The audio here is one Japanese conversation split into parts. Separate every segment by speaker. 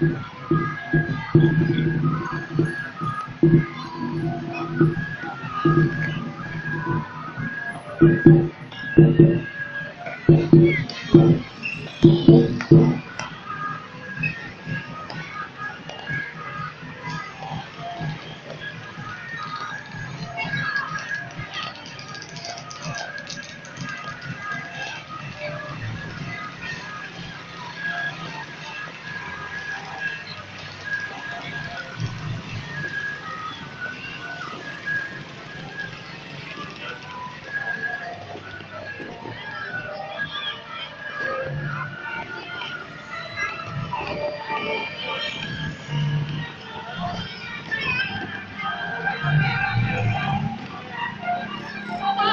Speaker 1: Thank you.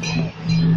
Speaker 1: いいね。